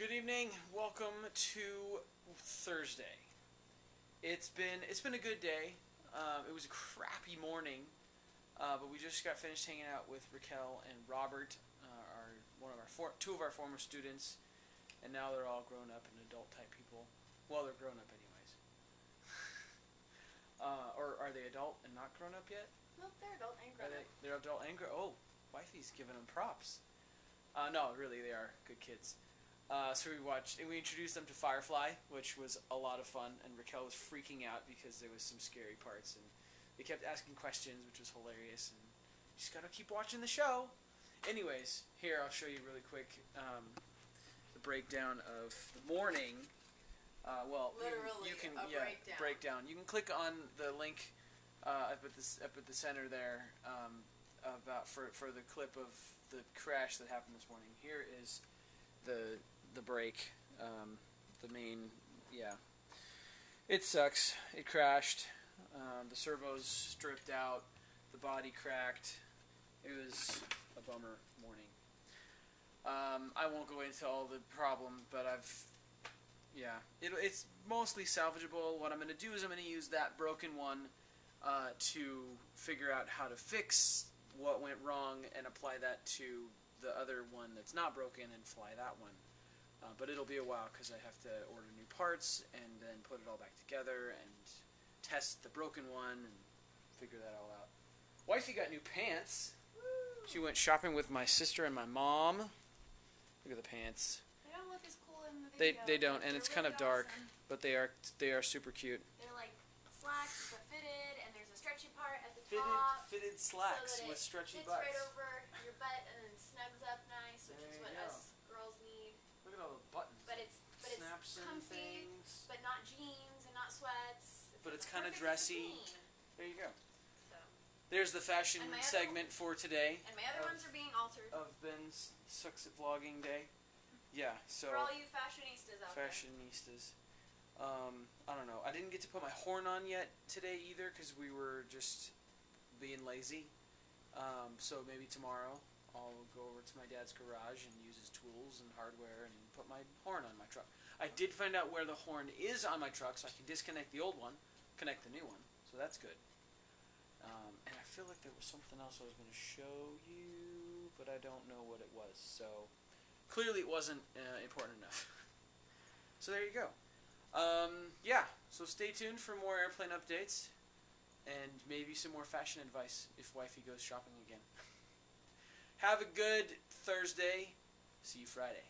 Good evening. Welcome to Thursday. It's been it's been a good day. Um, it was a crappy morning, uh, but we just got finished hanging out with Raquel and Robert, uh, our one of our four, two of our former students, and now they're all grown up and adult type people. Well, they're grown up anyways. uh, or are they adult and not grown up yet? Nope, they're adult and Are grown they? up. They're adult and grown. Oh, wifey's giving them props. Uh, no, really, they are good kids. Uh, so we watched, and we introduced them to Firefly, which was a lot of fun. And Raquel was freaking out because there was some scary parts, and they kept asking questions, which was hilarious. And you just gotta keep watching the show. Anyways, here I'll show you really quick um, the breakdown of the morning. Uh, well, you- Literally, you, can yeah breakdown. breakdown. You can click on the link uh, up at the up at the center there um, about for for the clip of the crash that happened this morning. Here is the the break, um, the main yeah. It sucks. It crashed. Um, the servos stripped out. The body cracked. It was a bummer morning. Um, I won't go into all the problem, but I've yeah, it, it's mostly salvageable. What I'm going to do is I'm going to use that broken one uh, to figure out how to fix what went wrong and apply that to the other one that's not broken and fly that one. But it'll be a while because I have to order new parts and then put it all back together and test the broken one and figure that all out. Wifey got new pants. She went shopping with my sister and my mom. Look at the pants. They don't look as cool in the video. they they don't, and they're it's kind of dark, awesome. but they are they are super cute. They're like slacks but fitted, and there's a stretchy part at the Fitted top. fitted slacks that with it stretchy fits butts. right over your butt and then snugs up nice, which There is what go. us girls need. Look at all the buttons. But it's but it's Snaps and comfy, things. but not jeans and not sweats. But it's a kinda dressy. routine. There you go. So. There's the fashion And my other- segment for today And my other Of- ones are being altered. of Ben's sucks at vlogging day. Yeah, so For all you fashionistas out there. fashionistas. Um, I don't know. I didn't get to put my horn on yet today either because we were just being lazy. Um, so maybe tomorrow I'll go over to my dad's garage and use his tools and hardware and put my horn on my truck. I did find out where the horn is on my truck, so I can disconnect the old one, connect the new one. So that's good. Um, and I feel like there was something else I was going to show you, but I don't know what it was. So clearly it wasn't uh, important enough. so there you go. Um, yeah, so stay tuned for more airplane updates and maybe some more fashion advice if wifey goes shopping again. Have a good Thursday. See you Friday.